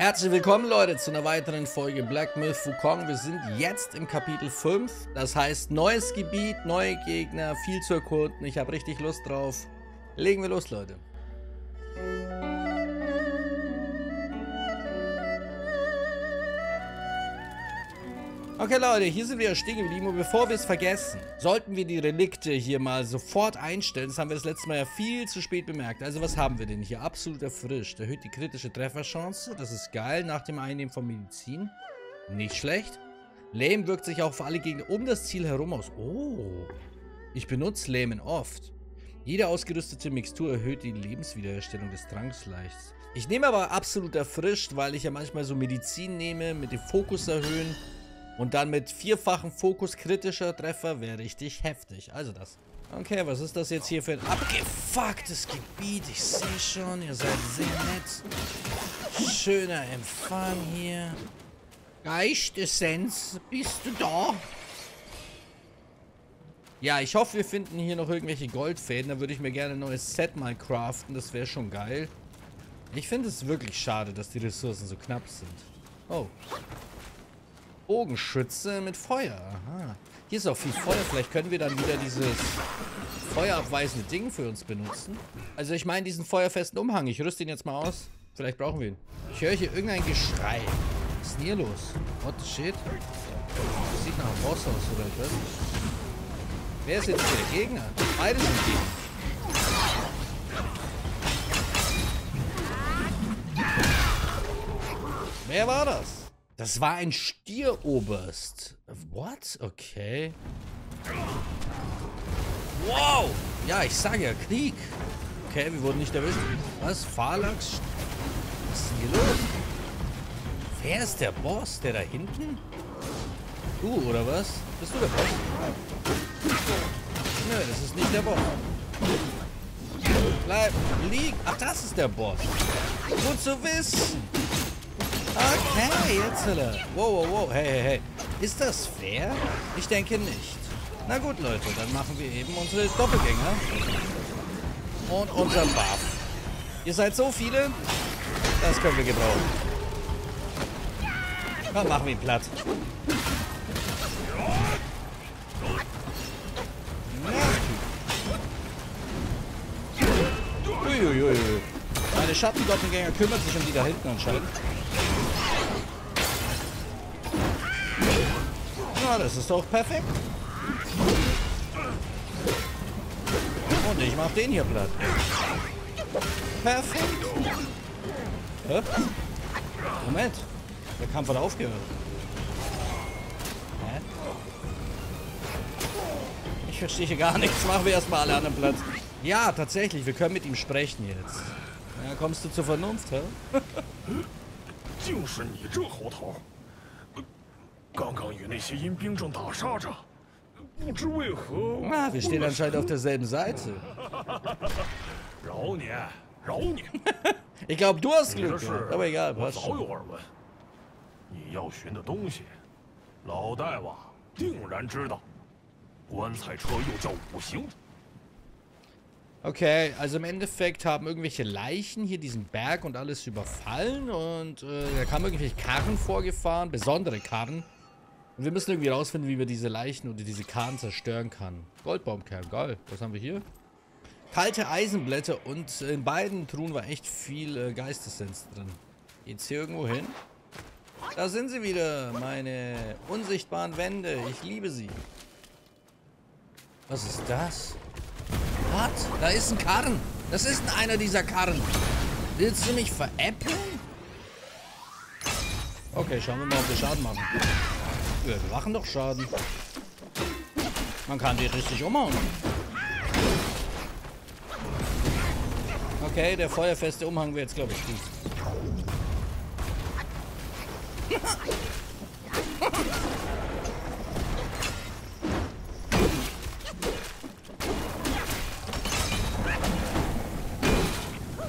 Herzlich willkommen Leute zu einer weiteren Folge Black Myth Wukong. Wir sind jetzt im Kapitel 5. Das heißt neues Gebiet, neue Gegner, viel zu erkunden. Ich habe richtig Lust drauf. Legen wir los Leute. Okay Leute, hier sind wir ja stehen geblieben und bevor wir es vergessen, sollten wir die Relikte hier mal sofort einstellen. Das haben wir das letzte Mal ja viel zu spät bemerkt. Also was haben wir denn hier? Absolut erfrischt. Erhöht die kritische Trefferchance. Das ist geil nach dem Einnehmen von Medizin. Nicht schlecht. Lame wirkt sich auch auf alle Gegner um das Ziel herum aus. Oh. Ich benutze Lähmen oft. Jede ausgerüstete Mixtur erhöht die Lebenswiederherstellung des Tranks leicht. Ich nehme aber absolut erfrischt, weil ich ja manchmal so Medizin nehme, mit dem Fokus erhöhen. Und dann mit vierfachen Fokus kritischer Treffer wäre richtig heftig. Also das. Okay, was ist das jetzt hier für ein abgefucktes Gebiet? Ich sehe schon, ihr seid sehr nett. Schöner Empfang hier. Geistessenz, bist du da? Ja, ich hoffe, wir finden hier noch irgendwelche Goldfäden. Da würde ich mir gerne ein neues Set mal craften. Das wäre schon geil. Ich finde es wirklich schade, dass die Ressourcen so knapp sind. Oh. Bogenschütze mit Feuer. Aha. Hier ist auch viel Feuer. Vielleicht können wir dann wieder dieses feuerabweisende Ding für uns benutzen. Also ich meine diesen feuerfesten Umhang. Ich rüste ihn jetzt mal aus. Vielleicht brauchen wir ihn. Ich höre hier irgendein Geschrei. Was ist denn hier los? What the shit? Das sieht nach einem Boss aus, oder nicht. Wer ist jetzt hier der Gegner? Beide sind Gegner. Wer war das? Das war ein Stieroberst. What? Okay. Wow! Ja, ich sage ja, Krieg. Okay, wir wurden nicht erwischt. Was? Phalanx? Was ist hier los? Wer ist der Boss? Der da hinten? Du, oder was? Bist du der Boss? Nö, das ist nicht der Boss. Bleib, lieg. Ach, das ist der Boss. Gut zu wissen. Okay, jetzt Hille. Wow, wow, wow. Hey, hey, hey. Ist das fair? Ich denke nicht. Na gut, Leute, dann machen wir eben unsere Doppelgänger. Und unseren Buff. Ihr seid so viele, das können wir gebrauchen. Dann machen wir ihn platt. Uiuiui. Meine Schattendoppelgänger kümmert sich um die da hinten anscheinend. Ja, das ist doch perfekt. Und ich mach den hier platt. Perfekt. Hä? Moment. Der Kampf hat aufgehört. Hä? Ich verstehe gar nichts. Machen wir erstmal alle anderen Platz. Ja, tatsächlich. Wir können mit ihm sprechen jetzt. Ja, kommst du zur Vernunft, hä? 就是你这猴头！刚刚与那些阴兵正打杀着，不知为何。Ah, wir stehen anscheinend auf derselben Seite. 饶你，饶你。ich glaube, du hast 你的 Glück, 事 gehabt, aber egal, 我 passt 早 schon. 有耳闻。你要寻的东西，老大王定然知道。棺材车又叫五行。 Okay, also im Endeffekt haben irgendwelche Leichen hier diesen Berg und alles überfallen und äh, da kamen irgendwelche Karren vorgefahren, besondere Karren. Und wir müssen irgendwie rausfinden, wie wir diese Leichen oder diese Karren zerstören kann. Goldbaumkern, geil. Was haben wir hier? Kalte Eisenblätter und in beiden Truhen war echt viel äh, Geistessenz drin. Geht's hier irgendwo hin? Da sind sie wieder, meine unsichtbaren Wände. Ich liebe sie. Was ist das? Was? Da ist ein Karren. Das ist einer dieser Karren. Willst du mich veräppeln? Okay, schauen wir mal, ob wir Schaden machen. Wir machen doch Schaden. Man kann die richtig umhauen. Okay, der feuerfeste Umhang wird jetzt, glaube ich, gut.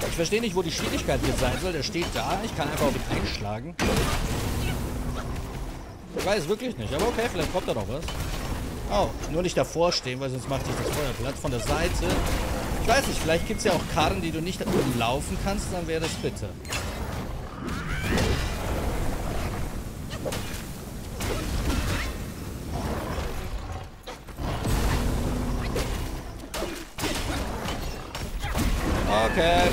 Ich verstehe nicht, wo die Schwierigkeit hier sein soll. Der steht da. Ich kann einfach auf ihn einschlagen. Ich weiß wirklich nicht. Aber okay, vielleicht kommt da noch was. Oh, nur nicht davor stehen, weil sonst macht sich das Feuer platt. Von der Seite. Ich weiß nicht, vielleicht gibt es ja auch Karren, die du nicht umlaufen kannst. Dann wäre das bitte. Okay.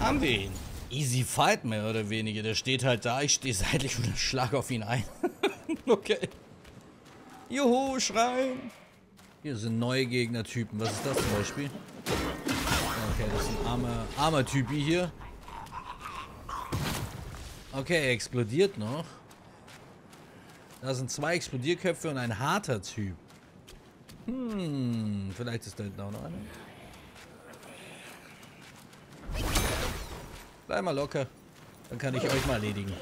Haben wir ihn. Easy Fight mehr oder weniger. Der steht halt da, ich stehe seitlich und schlag auf ihn ein. okay. Juhu, schreien. Hier sind neue Gegnertypen. Was ist das zum Beispiel? Okay, das ist ein armer, armer Typi hier. Okay, er explodiert noch. Da sind zwei Explodierköpfe und ein harter Typ. Hm, vielleicht ist da hinten auch noch einer. Bleib mal locker. Dann kann ich euch mal erledigen.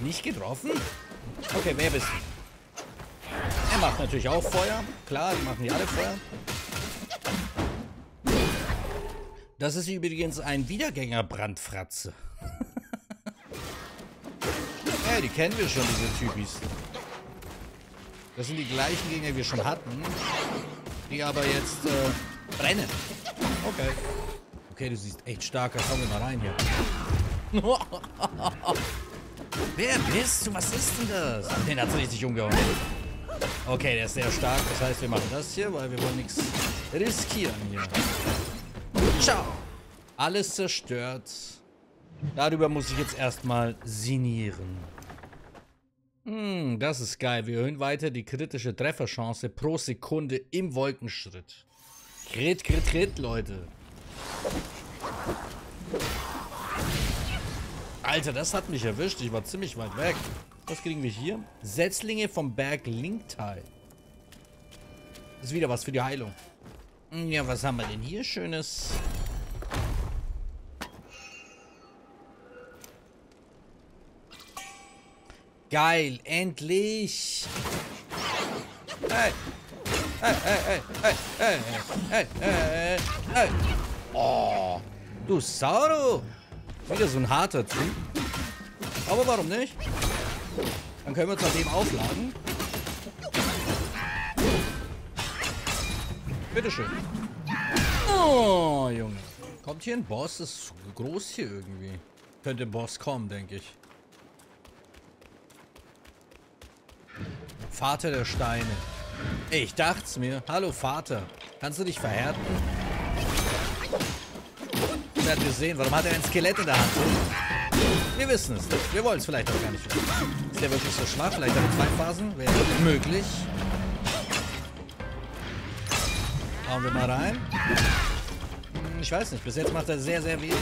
Nicht getroffen? Okay, wer bist? Er macht natürlich auch Feuer. Klar, die machen die alle Feuer. Das ist übrigens ein Wiedergänger-Brandfratze. ja, die kennen wir schon, diese Typis. Das sind die gleichen Gegner, die wir schon hatten. Die aber jetzt äh, brennen. Okay. Okay, du siehst echt stark aus. Komm mal rein hier. Wer bist du? Was ist denn das? Den hat's richtig umgehauen. Okay, der ist sehr stark. Das heißt, wir machen das hier, weil wir wollen nichts riskieren hier. Ciao. Alles zerstört. Darüber muss ich jetzt erstmal sinieren. Hm, das ist geil. Wir erhöhen weiter die kritische Trefferchance pro Sekunde im Wolkenschritt. Crit, crit, crit, Leute. Alter, das hat mich erwischt. Ich war ziemlich weit weg. Was kriegen wir hier? Setzlinge vom Berg Linktal. Das ist wieder was für die Heilung. Hm, ja, was haben wir denn hier Schönes? Geil, endlich. Hey. Hey, hey. Oh, du Sauro. Wieder so ein harter Typ. Aber warum nicht? Dann können wir uns dem aufladen. Bitteschön. Oh, Junge. Kommt hier ein Boss? Das ist groß hier irgendwie. Könnte ein Boss kommen, denke ich. Vater der Steine. Ich dacht's mir. Hallo Vater. Kannst du dich verhärten? Er hat gesehen. Warum hat er ein Skelett in der Hand? Wir wissen es nicht. Wir wollen es vielleicht auch gar nicht. Ist der wirklich so schwach? Vielleicht er zwei Phasen? Wäre möglich. Hauen wir mal rein. Hm, ich weiß nicht. Bis jetzt macht er sehr, sehr wenig.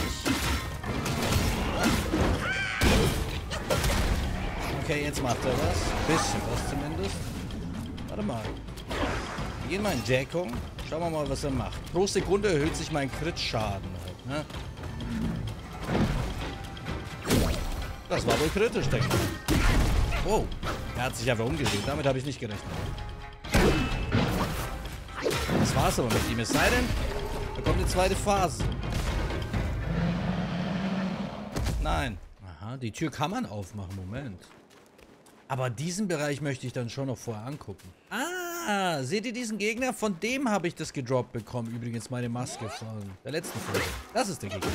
Okay, jetzt macht er was. Bisschen was zumindest. Warte mal. Wir gehen mal in Deckung. Schauen wir mal, was er macht. Pro Sekunde erhöht sich mein Crit-Schaden. Halt, ne? Das war wohl kritisch, denke ich. Wow. Er hat sich einfach umgedreht. Damit habe ich nicht gerechnet. Das war's aber mit ihm. Es sei denn, da kommt eine zweite Phase. Nein. Aha, die Tür kann man aufmachen. Moment. Aber diesen Bereich möchte ich dann schon noch vorher angucken. Ah, seht ihr diesen Gegner? Von dem habe ich das gedroppt bekommen. Übrigens meine Maske von der letzten Folge. Das ist der Gegner.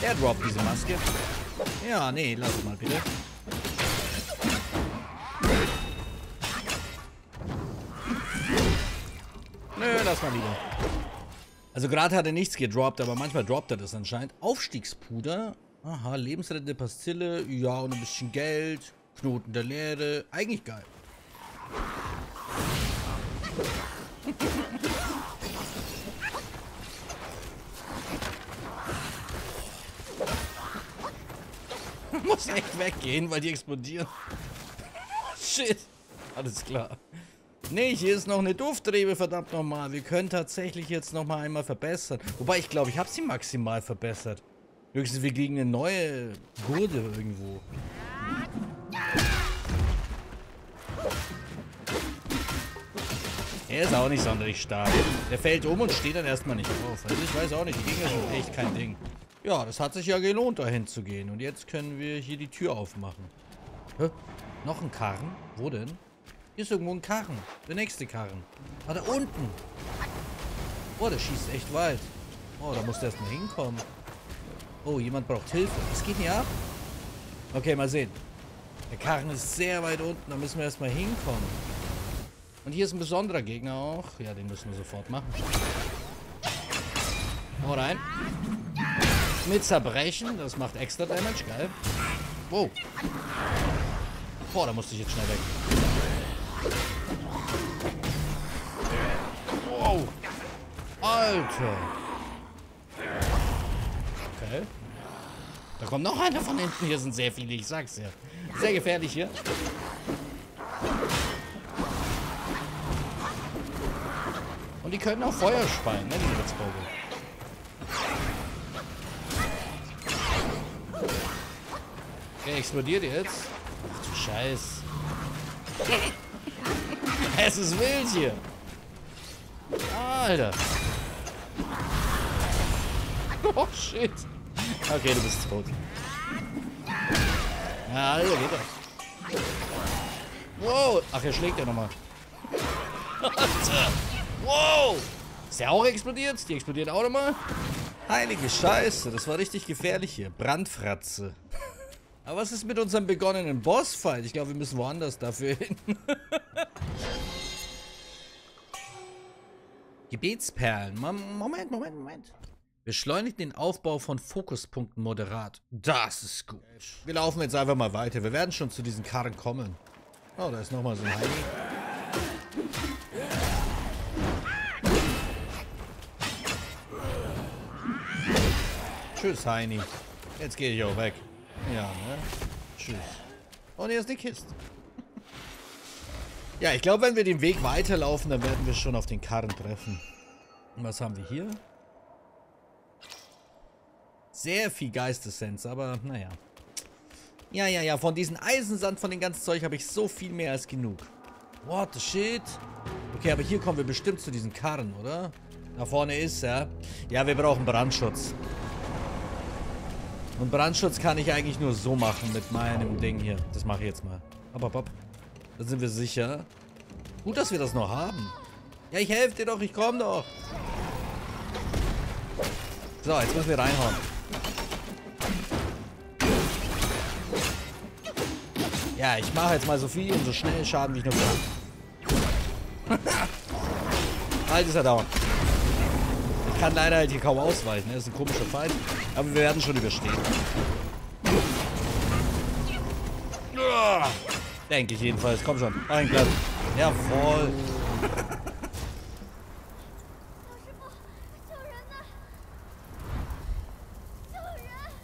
Der droppt diese Maske. Ja, nee, lass mal bitte. Nö, lass mal lieber. Also gerade hat er nichts gedroppt, aber manchmal droppt er das anscheinend. Aufstiegspuder. Aha, lebensrettende Pastille. Ja, und ein bisschen Geld. Knoten der Leere. Eigentlich geil. Muss echt weggehen, weil die explodieren. Shit. Alles klar. Nee, hier ist noch eine Duftrebe, verdammt nochmal. Wir können tatsächlich jetzt nochmal einmal verbessern. Wobei, ich glaube, ich habe sie maximal verbessert. Höchstens wir kriegen eine neue Gurde irgendwo. Er ist auch nicht sonderlich stark. Der fällt um und steht dann erstmal nicht auf. Also ich weiß auch nicht, die Gegner sind echt kein Ding. Ja, das hat sich ja gelohnt, dahin zu gehen. Und jetzt können wir hier die Tür aufmachen. Hä? Noch ein Karren? Wo denn? Hier ist irgendwo ein Karren. Der nächste Karren. Ah, da unten. Oh, der schießt echt weit. Oh, da muss der erstmal hinkommen. Oh, jemand braucht Hilfe. Was geht hier ab? Okay, mal sehen. Der Karren ist sehr weit unten. Da müssen wir erstmal hinkommen. Und hier ist ein besonderer Gegner auch. Ja, den müssen wir sofort machen. Hau rein. Mit Zerbrechen. Das macht extra Damage. Geil. Wow. Boah, da musste ich jetzt schnell weg. Wow. Alter. Okay. Da kommt noch einer von hinten. Hier sind sehr viele, ich sag's ja. Sehr gefährlich hier. Können auch Feuer speien, ne, diese Witzvogel. Okay, explodiert jetzt. Ach du Scheiß. es ist wild hier. Alter. Oh, shit. Okay, du bist tot. Ja, Alter, geht doch. Wow. Ach, er schlägt ja nochmal. Alter. Wow. Ist der auch explodiert? Die explodiert auch nochmal? Heilige Scheiße, das war richtig gefährlich hier. Brandfratze. Aber was ist mit unserem begonnenen Bossfight? Ich glaube, wir müssen woanders dafür hin. Gebetsperlen. Moment, Moment, Moment. Beschleunigt den Aufbau von Fokuspunkten moderat. Das ist gut. Wir laufen jetzt einfach mal weiter. Wir werden schon zu diesen Karren kommen. Oh, da ist nochmal so ein Heini. Tschüss, Heini. Jetzt gehe ich auch weg. Ja, ne? Tschüss. Und hier ist die Kiste. Ja, ich glaube, wenn wir den Weg weiterlaufen, dann werden wir schon auf den Karren treffen. Und was haben wir hier? Sehr viel Geistessense, aber naja. Ja, ja, ja, von diesem Eisensand, von dem ganzen Zeug habe ich so viel mehr als genug. What the shit? Okay, aber hier kommen wir bestimmt zu diesen Karren, oder? Da vorne ist er. Ja, wir brauchen Brandschutz. Und Brandschutz kann ich eigentlich nur so machen mit meinem Ding hier. Das mache ich jetzt mal. Hopp, hopp, hopp. Da sind wir sicher. Gut, dass wir das noch haben. Ja, ich helfe dir doch. Ich komme doch. So, jetzt müssen wir reinhauen. Ja, ich mache jetzt mal so viel und so schnell Schaden, wie ich nur kann. halt ist er down kann leider halt hier kaum ausweichen. Das ist ein komischer Feind. Aber wir werden schon überstehen. Denke ich jedenfalls. Komm schon. Ein Platz. Jawohl.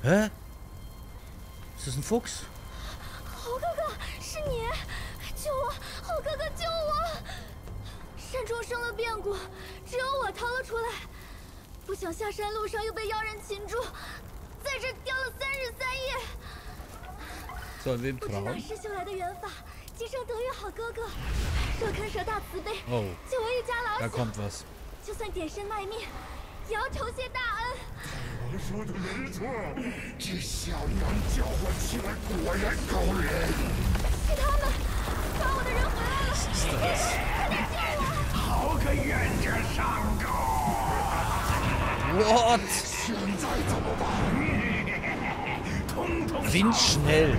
Hä? Ist das ein Fuchs? 不想下山路上又被妖人擒住，在这吊了三日三夜。不知哪师修来的缘法，今生得遇好哥哥，若肯舍大慈悲，救我一家老小，就算点身卖命，也要酬谢大恩。我说的没错，这小娘叫唤起来果然高人。是他们，抓我的人回来了，快点救我！好个冤家上钩！What? Windschnell.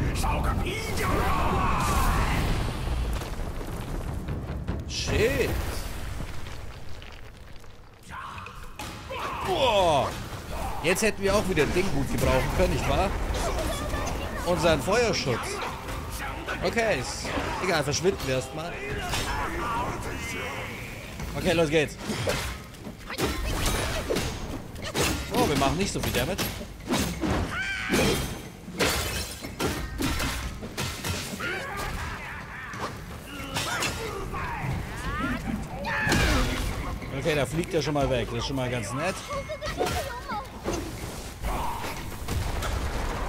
Shit. Boah. Jetzt hätten wir auch wieder ein Ding gut gebrauchen können, nicht wahr? Unseren Feuerschutz. Okay, ist egal, verschwinden wir erstmal. Okay, los geht's. Oh, wir machen nicht so viel Damage. Okay, da fliegt er schon mal weg. Das ist schon mal ganz nett.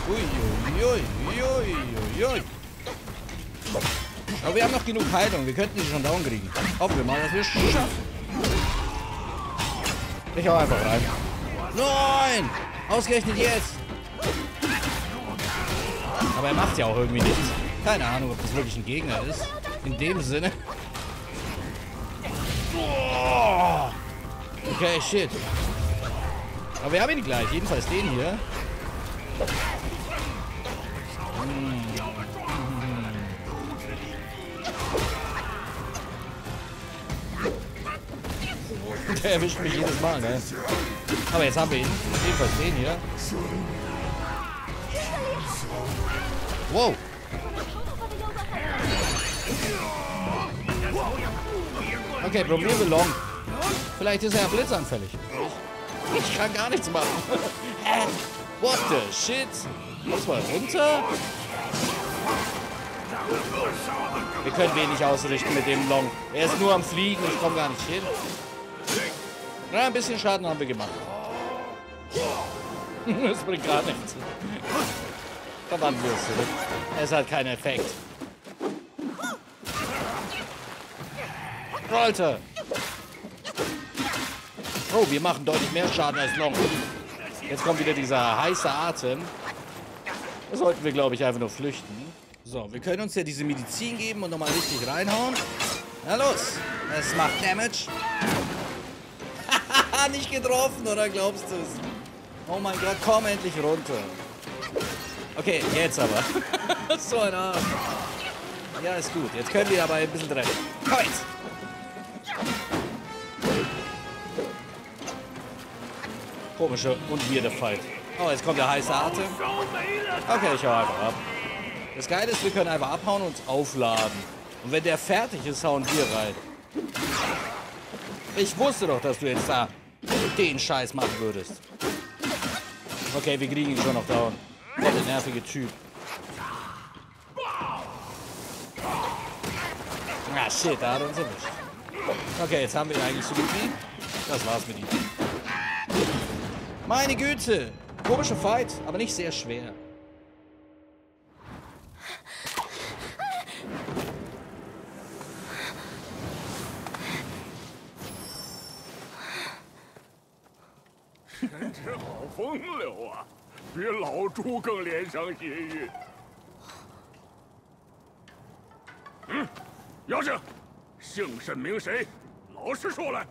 Uiuiuiuiui. Aber wir haben noch genug Heilung. Wir könnten die schon down kriegen. Hoffen wir mal, dass wir es schaffen. Ich hau einfach rein. Nein! Ausgerechnet jetzt! Aber er macht ja auch irgendwie nichts. Keine Ahnung, ob das wirklich ein Gegner ist. In dem Sinne. Okay, shit. Aber wir haben ihn gleich. Jedenfalls den hier. Der erwischt mich jedes Mal, ne? Aber jetzt haben wir ihn. Jedenfalls den hier. Wow. Okay, probieren wir Long. Vielleicht ist er ja blitzanfällig. Ich kann gar nichts machen. Äh, What the shit? Muss mal runter. Wir können wenig ausrichten mit dem Long. Er ist nur am Fliegen, ich komme gar nicht hin. Na, ein bisschen Schaden haben wir gemacht. Das bringt gar nichts. Verdammt zurück. Es hat keinen Effekt. Rollte! Oh, wir machen deutlich mehr Schaden als Long. Jetzt kommt wieder dieser heiße Atem. Da sollten wir, glaube ich, einfach nur flüchten. So, wir können uns ja diese Medizin geben und nochmal richtig reinhauen. Na los. Es macht Damage. Haha, nicht getroffen, oder glaubst du es? Oh mein Gott, komm endlich runter. Okay, jetzt aber. so ein Arm. Ja, ist gut. Jetzt können wir aber ein bisschen treffen. Komm jetzt. Komische und weirde Fight. Oh, jetzt kommt der heiße Atem. Okay, ich hau einfach ab. Das Geile ist, wir können einfach abhauen und aufladen. Und wenn der fertig ist, hauen wir rein. Ich wusste doch, dass du jetzt da den Scheiß machen würdest. Okay, wir kriegen ihn schon noch down. Der nervige Typ. Ah, shit, da hat er uns erwischt. Okay, jetzt haben wir ihn eigentlich so gut wie. Das war's mit ihm. Meine Güte! Komischer Fight, aber nicht sehr schwer. 风流啊，比老猪更怜香惜玉。嗯，妖精，姓甚名谁？老实说来，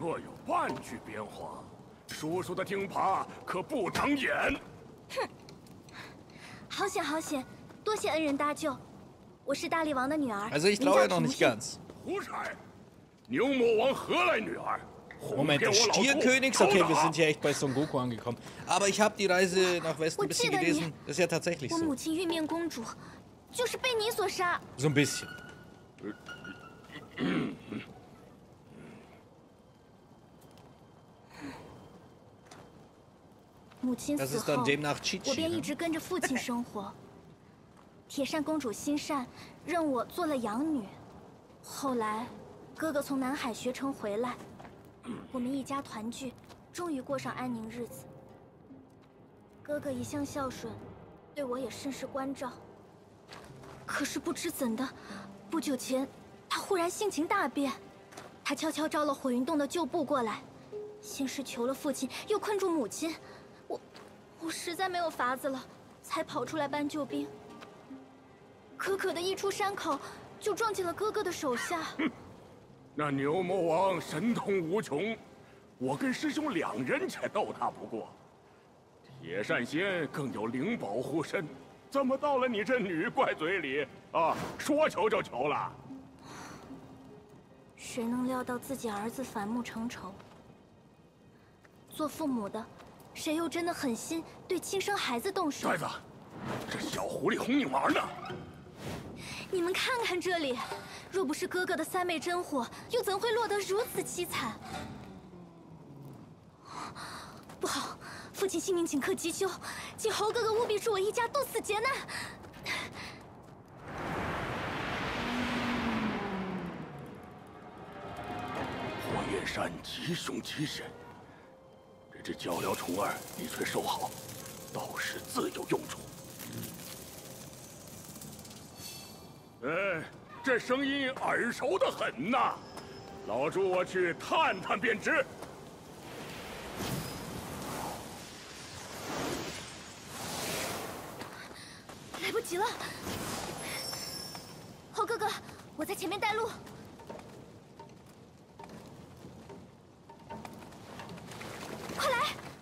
若有半句变化，叔叔的钉耙可不长眼。哼好险好险，多谢恩人搭救。我是大力王的女儿.胡柴，牛魔王何来女儿？哄 Moment, 骗 des 我老猪 Stierkönigs? 头 Okay, 脑 wir sind hier echt bei Son Goku angekommen. Aber ich habe die Reise nach Westen ein bisschen Utsida gelesen. Das ist ja tatsächlich 我母 so. 亲玉面公主，就是被你所杀。 So ein bisschen. 母亲 Das 死 ist dann 后， demnach 我 Chichi. 便一 Ne? 直跟着父亲生活。铁扇公主心善，认我做了养女。后来，哥哥从南海学成回来， 我们一家团聚，终于过上安宁日子。哥哥一向孝顺，对我也甚是关照。可是不知怎的，不久前他忽然性情大变，他悄悄招了火云洞的旧部过来，先是求了父亲，又困住母亲。我，我实在没有法子了，才跑出来搬救兵。可可的一出山口，就撞进了哥哥的手下。那牛魔王神通无穷，我跟师兄两人才斗他不过。铁扇仙更有灵宝护身，怎么到了你这女怪嘴里啊？说求就求了？谁能料到自己儿子反目成仇？做父母的，谁又真的狠心对亲生孩子动手呆？子，这小狐狸哄你玩呢。你们看看这里，若不是哥哥的三昧真火，又怎会落得如此凄惨？不好，父亲性命顷刻急救，请侯哥哥务必助我一家渡此劫难。火焰山极凶极险，这只鹪鹩虫儿你却收好，到时自有用处。哎，这声音耳熟的很呐，老猪我去探探便知。来不及了，猴哥哥，我在前面带路。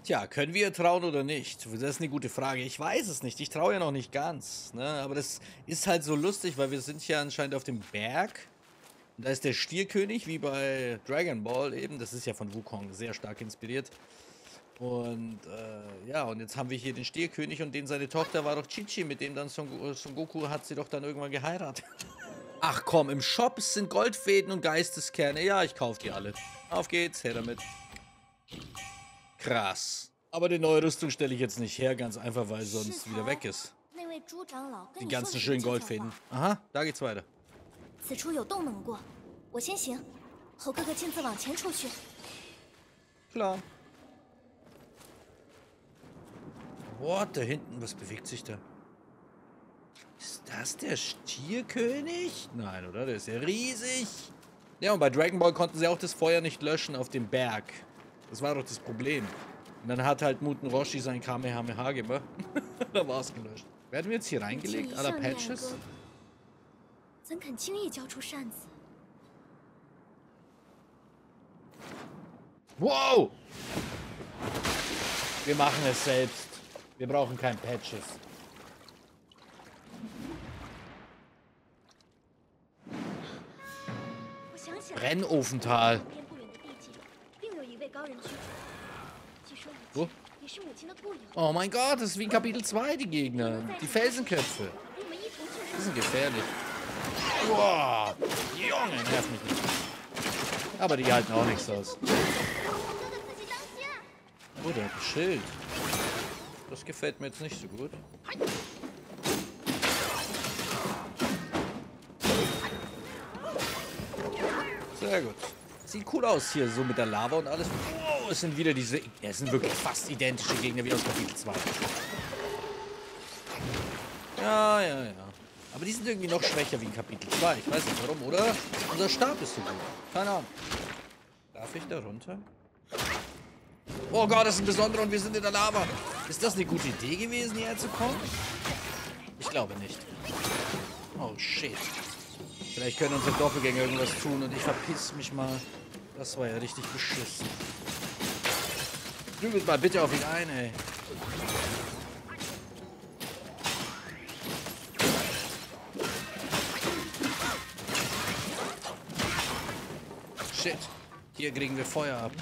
Tja, können wir trauen oder nicht? Das ist eine gute Frage. Ich weiß es nicht. Ich traue ja noch nicht ganz. Ne? Aber das ist halt so lustig, weil wir sind ja anscheinend auf dem Berg. Und da ist der Stierkönig, wie bei Dragon Ball eben. Das ist ja von Wukong sehr stark inspiriert. Und äh, ja, und jetzt haben wir hier den Stierkönig und den seine Tochter war doch Chichi, mit dem dann Son, Son Goku hat sie doch dann irgendwann geheiratet. Ach komm, im Shop sind Goldfäden und Geisteskerne. Ja, ich kaufe die alle. Auf geht's, her damit. Krass. Aber die neue Rüstung stelle ich jetzt nicht her, ganz einfach, weil sonst wieder weg ist. Die ganzen schönen Goldfäden. Aha, da geht's weiter. Klar. What, da hinten, was bewegt sich da? Ist das der Stierkönig? Nein, oder? Der ist ja riesig. Ja, und bei Dragon Ball konnten sie auch das Feuer nicht löschen auf dem Berg. Das war doch das Problem. Und dann hat halt Muten Roshi sein Kamehameha gemacht. da war es gelöscht. Werden wir jetzt hier reingelegt, aller Patches? Wow! Wir machen es selbst. Wir brauchen kein Patches. Brennofental. Wo? Oh mein Gott, das ist wie in Kapitel 2, die Gegner. Die Felsenköpfe. Die sind gefährlich. Boah, Junge, nerv mich nicht. Aber die halten auch nichts aus. Oh, der hat ein Schild. Das gefällt mir jetzt nicht so gut. Sehr gut. Sieht cool aus hier, so mit der Lava und alles. Oh, es sind wieder diese... Es sind wirklich fast identische Gegner wie aus Kapitel 2. Ja, ja, ja. Aber die sind irgendwie noch schwächer wie in Kapitel 2. Ich weiß nicht warum, oder? Unser Stab ist so gut. Keine Ahnung. Darf ich da runter? Oh Gott, das ist ein besonderer und wir sind in der Lava. Ist das eine gute Idee gewesen, hierher zu kommen? Ich glaube nicht. Oh, shit. Vielleicht können unsere Doppelgänger irgendwas tun und ich verpiss mich mal. Das war ja richtig beschissen. Dübelt mal bitte auf ihn ein, ey. Shit. Hier kriegen wir Feuer ab.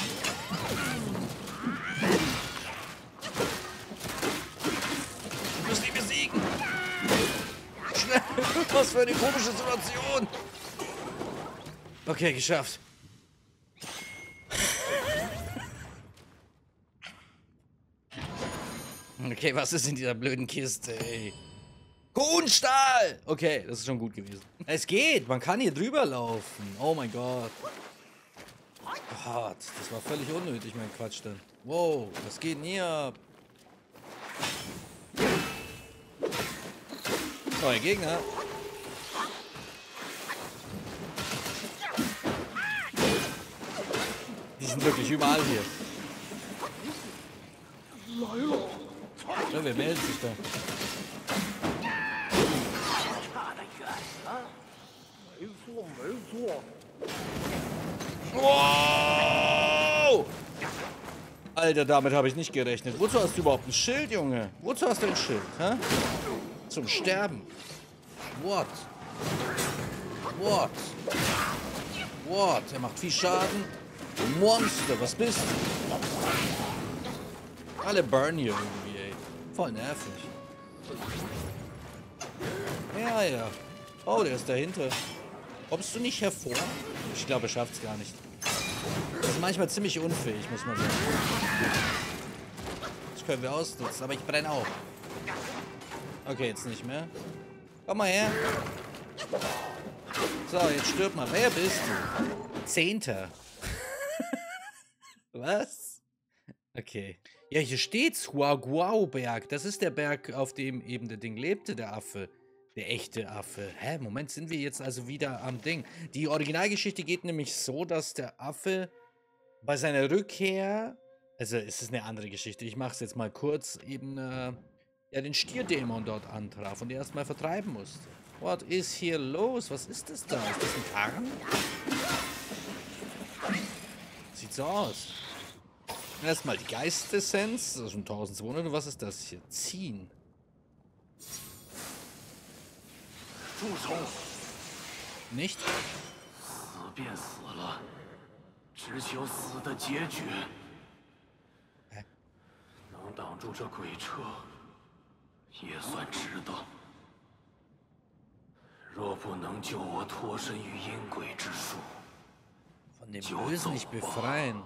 Was für eine komische Situation. Okay, geschafft. Okay, was ist in dieser blöden Kiste, ey? Kuhnstahl! Okay, das ist schon gut gewesen. Es geht, man kann hier drüber laufen. Oh mein Gott. Gott, das war völlig unnötig, mein Quatsch dann. Wow, was geht denn hier ab? Neue Gegner. Die sind wirklich überall hier. Ja, wer meldet sich da? Wow! Alter, damit habe ich nicht gerechnet. Wozu hast du überhaupt ein Schild, Junge? Wozu hast du ein Schild, hä? Zum Sterben. What? What? What? Er macht viel Schaden. Monster, was bist du? Alle burn hier irgendwie, ey. Voll nervig. Ja, ja. Oh, der ist dahinter. Kommst du nicht hervor? Ich glaube, er schafft es gar nicht. Das ist manchmal ziemlich unfähig, muss man sagen. Das können wir ausnutzen, aber ich brenne auch. Okay, jetzt nicht mehr. Komm mal her. So, jetzt stirb mal. Wer bist du? Zehnter. Was? Okay. Ja, hier steht's. Huaguao-Berg. Das ist der Berg, auf dem eben der Ding lebte, der Affe. Der echte Affe. Hä, Moment, sind wir jetzt also wieder am Ding? Die Originalgeschichte geht nämlich so, dass der Affe bei seiner Rückkehr... Also, es ist eine andere Geschichte. Ich mache es jetzt mal kurz. Eben, äh, ja, den Stierdämon dort antraf und erstmal vertreiben musste. What is hier los? Was ist das da? Ist das ein Karren? Sieht so aus. Erstmal die Geistessenz. Das ist schon 1200. Und was ist das hier? Ziehen. 住手！ Nicht? 死便死了，只求死的结局。哎能挡住这鬼车， 也算值得。若不能救我脱身于阴鬼之术， Von dem Jo, Bösen nicht so. befreien.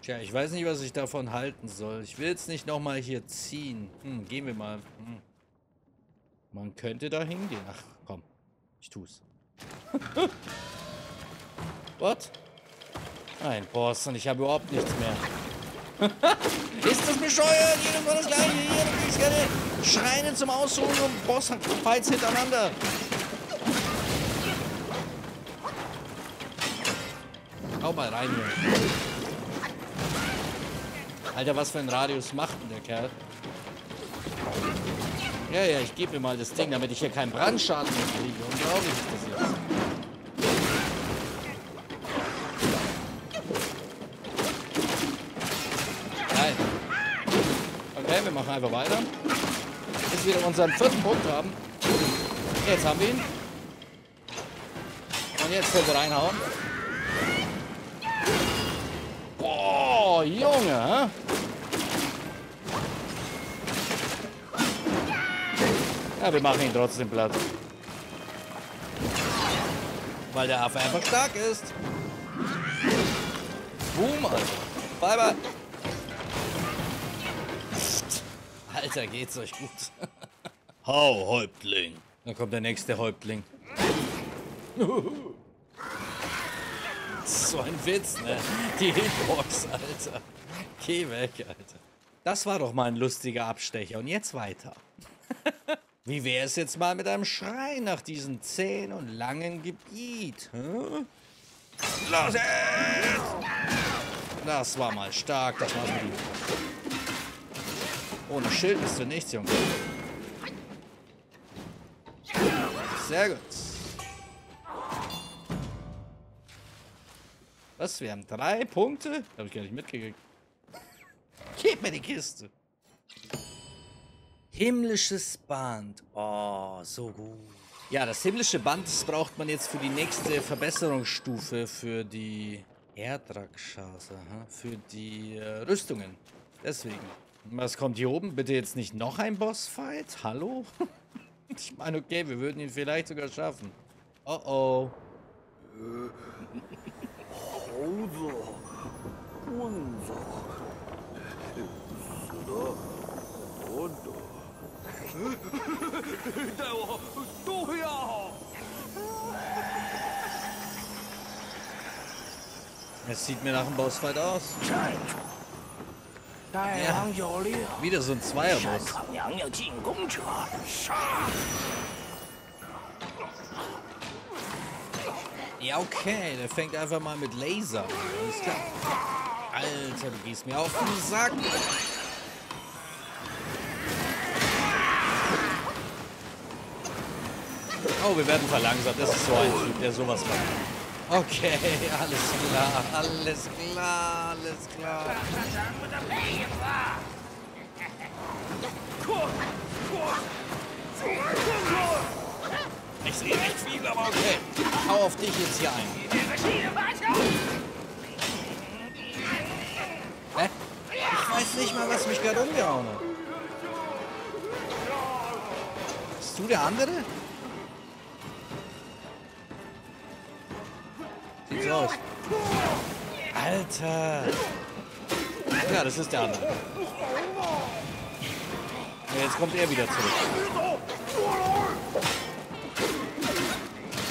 Tja, ich weiß nicht, was ich davon halten soll. Ich will jetzt nicht nochmal hier ziehen. Hm, gehen wir mal. Hm. Man könnte da hingehen. Ach, komm. Ich tu's. What? Ein Boss und ich habe überhaupt nichts mehr. Ist das bescheuert? Jedes Mal das gleiche. Hier, du Schreine zum Ausholen und Boss-Fights hintereinander. Hau mal rein hier. Alter, was für ein Radius macht denn der Kerl? Ja, ja, ich gebe mir mal das Ding, damit ich hier keinen Brandschaden kriege. Unglaublich ist das jetzt. Nein. Okay, wir machen einfach weiter. Bis wir unseren vierten Punkt haben. Jetzt haben wir ihn. Und jetzt können wir reinhauen. Boah, Junge? Ja, wir machen ihn trotzdem platt. Weil der Affe einfach stark ist. Boom, Alter. Bye, bye. Alter, geht's euch gut. Hau, Häuptling. Dann kommt der nächste Häuptling. So ein Witz, ne? Die Hitbox, Alter. Geh weg, Alter. Das war doch mal ein lustiger Abstecher. Und jetzt weiter. Wie wäre es jetzt mal mit einem Schrei nach diesem zähen und langen Gebiet? Hä? Los jetzt! Das war mal stark, das war gut. Ohne Schild bist du nichts, Junge. Sehr gut. Was? Wir haben drei Punkte? Habe ich gar nicht mitgekriegt. Gib mir die Kiste. Himmlisches Band. Oh, so gut. Ja, das himmlische Band das braucht man jetzt für die nächste Verbesserungsstufe für die Erdrakshasa, hm? für die äh, Rüstungen. Deswegen. Was kommt hier oben? Bitte jetzt nicht noch ein Bossfight? Hallo? ich meine, okay, wir würden ihn vielleicht sogar schaffen. Oh oh. 猴子、棍子，死的、活的，带我都要。 Es sieht mir nach einem Bossfight aus. Ja. Wieder so ein Zweierboss. Ja, okay, der fängt einfach mal mit Laser. Alles klar. Alter, du gehst mir auf den Sack. Oh, wir werden verlangsamt. Das ist so ein Typ, der sowas macht. Okay, alles klar, alles klar, alles klar. Ich sehe nicht viel, aber okay. Hau auf dich jetzt hier ein. Hä? Ich weiß nicht mal, was mich gerade umgehauen hat. Bist du der andere? Sieht so aus. Alter. Ja, das ist der andere. Ja, jetzt kommt er wieder zurück.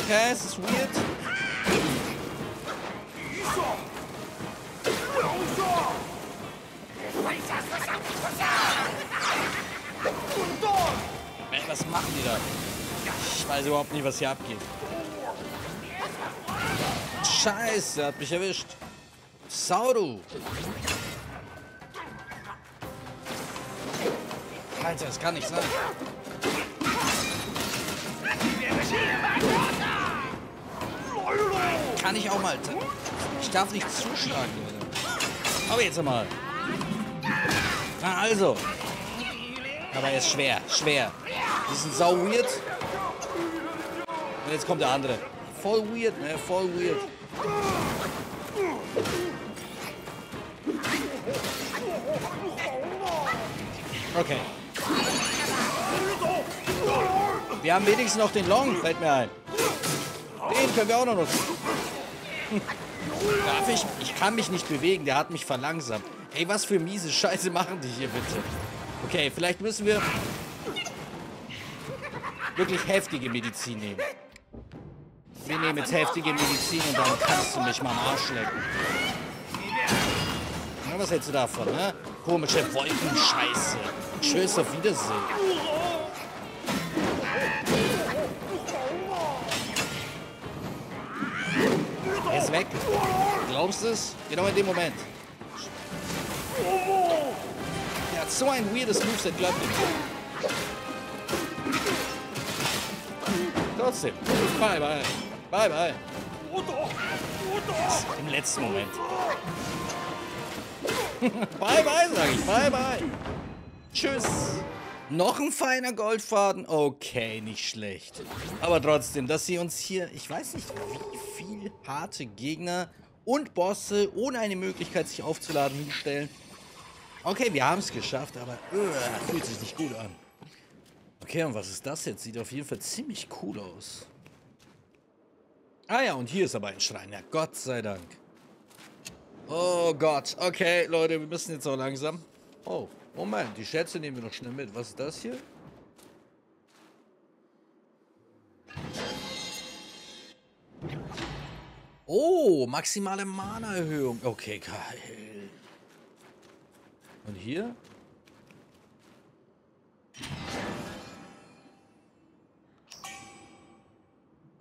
Okay, es ist weird. Was machen die da? Ich weiß überhaupt nicht, was hier abgeht. Scheiße, hat mich erwischt. Sauru. Alter, das kann nicht sein. Kann ich auch mal. Ich darf nicht zuschlagen, Leute. Aber jetzt mal. Na also. Aber er ist schwer, schwer. Die sind sau weird. Und jetzt kommt der andere. Voll weird, ne? Voll weird. Okay. Wir haben wenigstens noch den Long, fällt mir ein. Den können wir auch noch nutzen. Darf ich? Ich kann mich nicht bewegen, der hat mich verlangsamt. Ey, was für miese Scheiße machen die hier bitte? Okay, vielleicht müssen wir wirklich heftige Medizin nehmen. Wir nehmen jetzt heftige Medizin und dann kannst du mich mal am Arsch lecken. Na, was hältst du davon, ne? Komische Wolkenscheiße. Tschüss, auf Wiedersehen. Er ist weg. Glaubst du es? Genau in dem Moment. Er hat so ein weirdes Moveset, glaubt ihr Trotzdem. Bye, bye. Bye, bye. Im letzten Moment. bye, bye, sag ich. Bye, bye. Tschüss. Noch ein feiner Goldfaden? Okay, nicht schlecht. Aber trotzdem, dass sie uns hier, ich weiß nicht, wie viel harte Gegner und Bosse ohne eine Möglichkeit, sich aufzuladen, hinstellen. Okay, wir haben es geschafft, aber uh, fühlt sich nicht gut an. Okay, und was ist das jetzt? Sieht auf jeden Fall ziemlich cool aus. Ah ja, und hier ist aber ein Schrein. Ja, Gott sei Dank. Oh Gott. Okay, Leute, wir müssen jetzt auch langsam. Oh, Moment. Die Schätze nehmen wir noch schnell mit. Was ist das hier? Oh, maximale Mana-Erhöhung. Okay, geil. Und hier?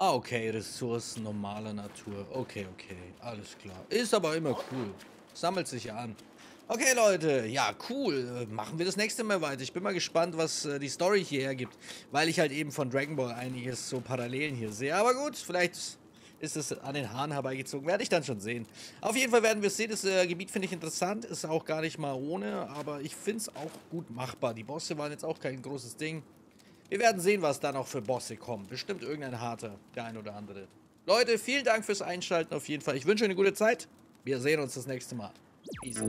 Ah, okay, Ressourcen normaler Natur. Okay, okay, alles klar. Ist aber immer cool. Sammelt sich an. Okay, Leute, ja, cool. Machen wir das nächste Mal weiter. Ich bin mal gespannt, was äh, die Story hier hergibt, weil ich halt eben von Dragon Ball einiges so Parallelen hier sehe. Aber gut, vielleicht ist es an den Haaren herbeigezogen. Werde ich dann schon sehen. Auf jeden Fall werden wir es sehen. Das äh, Gebiet finde ich interessant. Ist auch gar nicht mal ohne, aber ich finde es auch gut machbar. Die Bosse waren jetzt auch kein großes Ding. Wir werden sehen, was da noch für Bosse kommen. Bestimmt irgendein harter, der ein oder andere. Leute, vielen Dank fürs Einschalten auf jeden Fall. Ich wünsche euch eine gute Zeit. Wir sehen uns das nächste Mal. Peace.